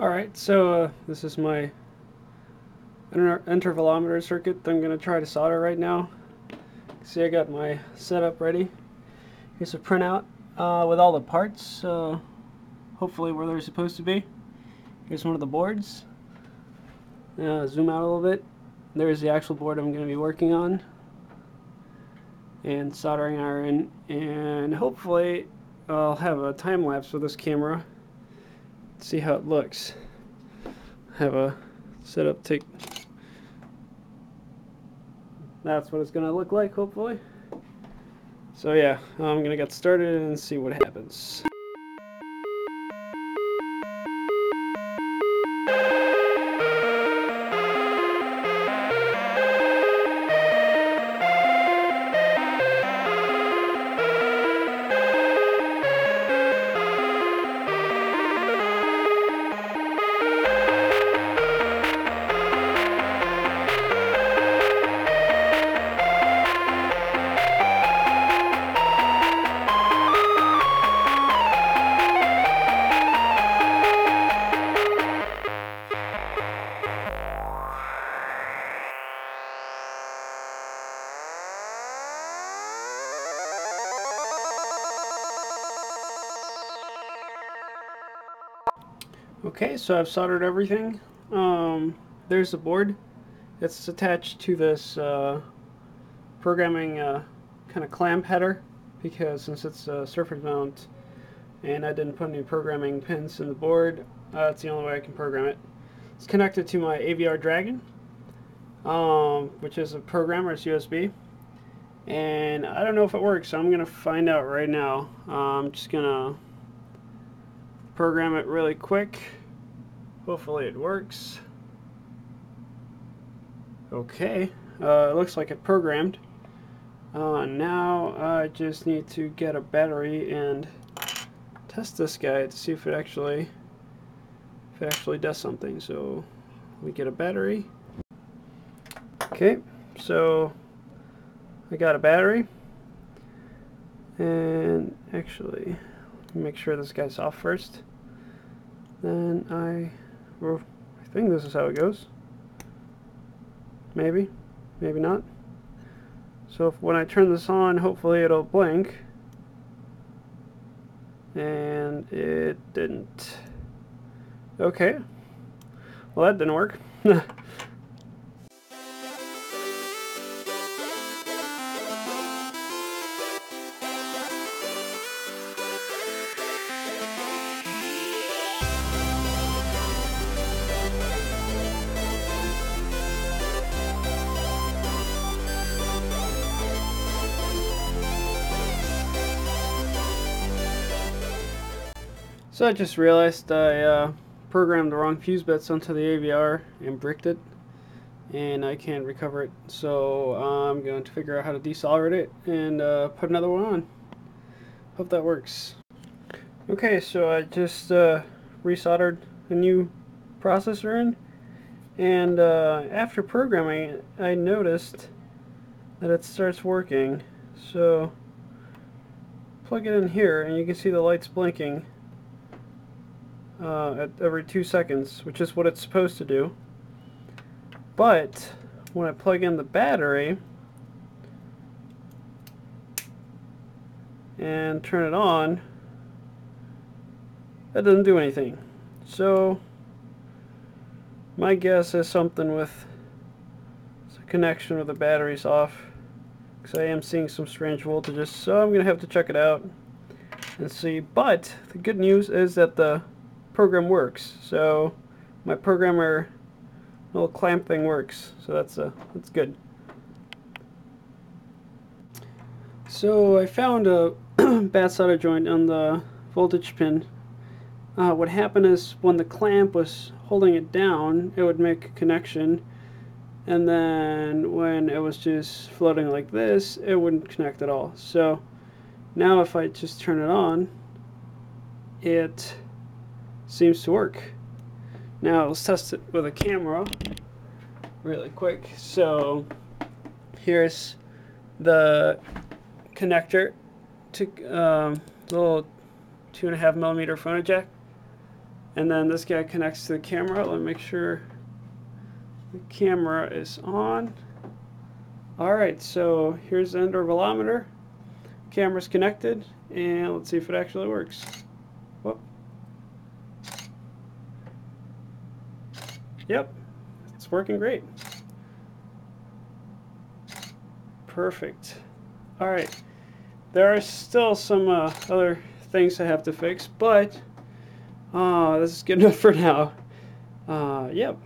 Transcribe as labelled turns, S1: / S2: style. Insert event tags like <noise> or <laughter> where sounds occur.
S1: Alright, so uh, this is my inter intervalometer circuit that I'm going to try to solder right now. See I got my setup ready. Here's a printout uh, with all the parts, uh, hopefully where they're supposed to be. Here's one of the boards. Uh, zoom out a little bit. There's the actual board I'm going to be working on. And soldering iron. And hopefully I'll have a time lapse with this camera see how it looks. Have a setup take. That's what it's to look like, hopefully. So yeah, I'm to get started and see what happens. Okay, so I've soldered everything. Um, there's the board. It's attached to this uh, programming uh, kind of clamp header because since it's a surface mount and I didn't put any programming pins in the board, uh, that's the only way I can program it. It's connected to my AVR Dragon, um, which is a programmer, it's USB. And I don't know if it works, so I'm going to find out right now. I'm just going to program it really quick. Hopefully it works. Okay, uh, it looks like it programmed. Uh, now I just need to get a battery and test this guy to see if it actually if it actually does something. So we get a battery. Okay, so I got a battery and actually make sure this guy's off first then I, I think this is how it goes. Maybe, maybe not. So if, when I turn this on, hopefully it'll blink. And it didn't. Okay. Well, that didn't work. <laughs> So I just realized I uh, programmed the wrong fuse bits onto the AVR and bricked it and I can't recover it so I'm going to figure out how to desolder it and uh, put another one on. Hope that works. Okay so I just uh, resoldered a new processor in and uh, after programming I noticed that it starts working so plug it in here and you can see the lights blinking uh, at every two seconds, which is what it's supposed to do. But when I plug in the battery and turn it on, that doesn't do anything. So my guess is something with connection with the batteries off because I am seeing some strange voltages so I'm gonna have to check it out and see but the good news is that the program works. So my programmer little clamp thing works. So that's uh, that's good. So I found a <clears throat> bad solder joint on the voltage pin. Uh, what happened is when the clamp was holding it down, it would make a connection. And then when it was just floating like this, it wouldn't connect at all. So now if I just turn it on, it seems to work. Now let's test it with a camera really quick. So here's the connector to um, little two and a half millimeter phono jack. And then this guy connects to the camera. Let me make sure the camera is on. Alright, so here's the intervalometer. Camera's connected, and let's see if it actually works. Whoop. Yep, it's working great. Perfect. Alright, there are still some uh, other things I have to fix, but uh, this is good <laughs> enough for now. Uh, yep.